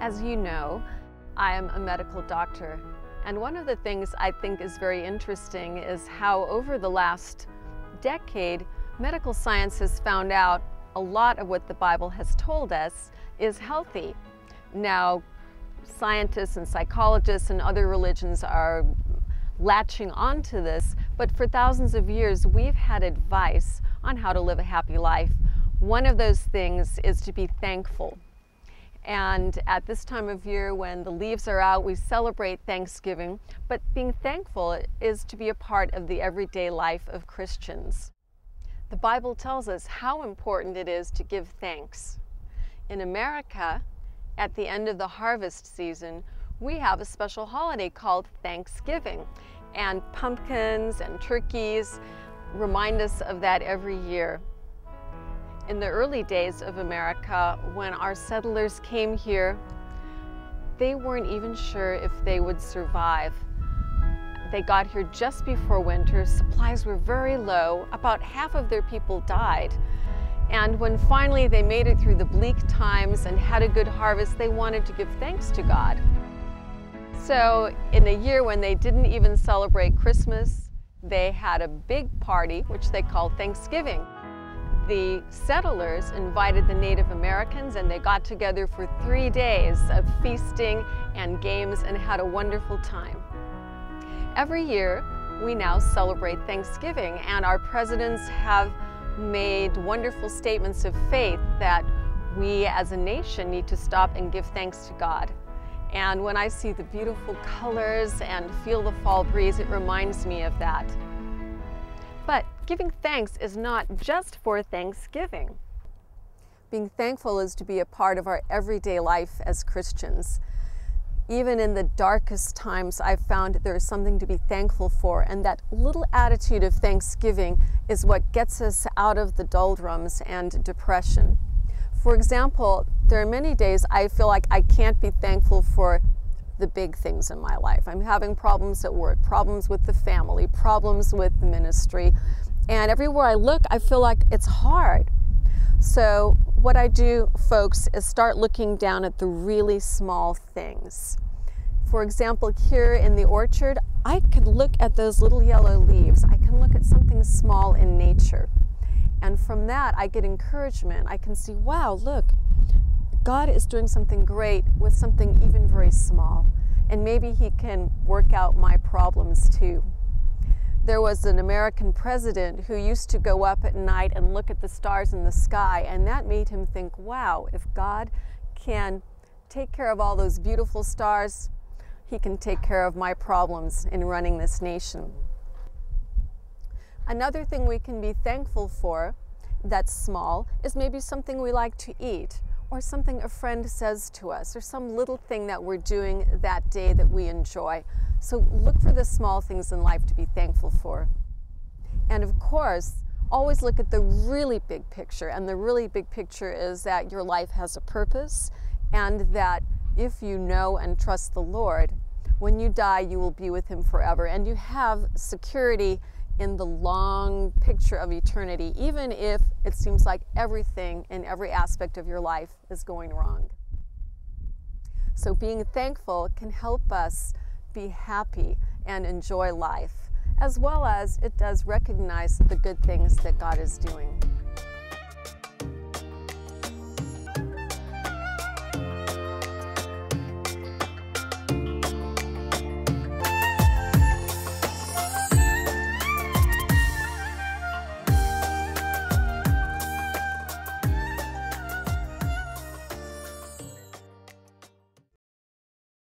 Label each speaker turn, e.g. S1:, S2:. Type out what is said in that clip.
S1: As you know, I am a medical doctor, and one of the things I think is very interesting is how over the last decade, medical science has found out a lot of what the Bible has told us is healthy. Now, scientists and psychologists and other religions are latching onto this, but for thousands of years we've had advice on how to live a happy life. One of those things is to be thankful. And at this time of year when the leaves are out, we celebrate Thanksgiving, but being thankful is to be a part of the everyday life of Christians. The Bible tells us how important it is to give thanks. In America, at the end of the harvest season, we have a special holiday called Thanksgiving. And pumpkins and turkeys remind us of that every year. In the early days of America, when our settlers came here, they weren't even sure if they would survive. They got here just before winter, supplies were very low, about half of their people died. And when finally they made it through the bleak times and had a good harvest, they wanted to give thanks to God. So in a year when they didn't even celebrate Christmas, they had a big party, which they called Thanksgiving. The settlers invited the Native Americans and they got together for three days of feasting and games and had a wonderful time. Every year, we now celebrate Thanksgiving and our presidents have made wonderful statements of faith that we as a nation need to stop and give thanks to God. And when I see the beautiful colors and feel the fall breeze, it reminds me of that. But giving thanks is not just for Thanksgiving. Being thankful is to be a part of our everyday life as Christians. Even in the darkest times, I've found there is something to be thankful for, and that little attitude of thanksgiving is what gets us out of the doldrums and depression. For example, there are many days I feel like I can't be thankful for the big things in my life. I'm having problems at work, problems with the family, problems with the ministry, and everywhere I look, I feel like it's hard. So, what I do, folks, is start looking down at the really small things. For example, here in the orchard, I could look at those little yellow leaves. I can look at something small in nature. And from that, I get encouragement. I can see, wow, look, God is doing something great with something even very small. And maybe He can work out my problems too. There was an American president who used to go up at night and look at the stars in the sky, and that made him think, wow, if God can take care of all those beautiful stars, He can take care of my problems in running this nation. Another thing we can be thankful for that's small is maybe something we like to eat or something a friend says to us or some little thing that we're doing that day that we enjoy. So look for the small things in life to be thankful for. And of course, always look at the really big picture. And the really big picture is that your life has a purpose and that if you know and trust the Lord, when you die, you will be with Him forever. And you have security in the long picture of eternity, even if it seems like everything in every aspect of your life is going wrong. So, being thankful can help us be happy and enjoy life, as well as it does recognize the good things that God is doing.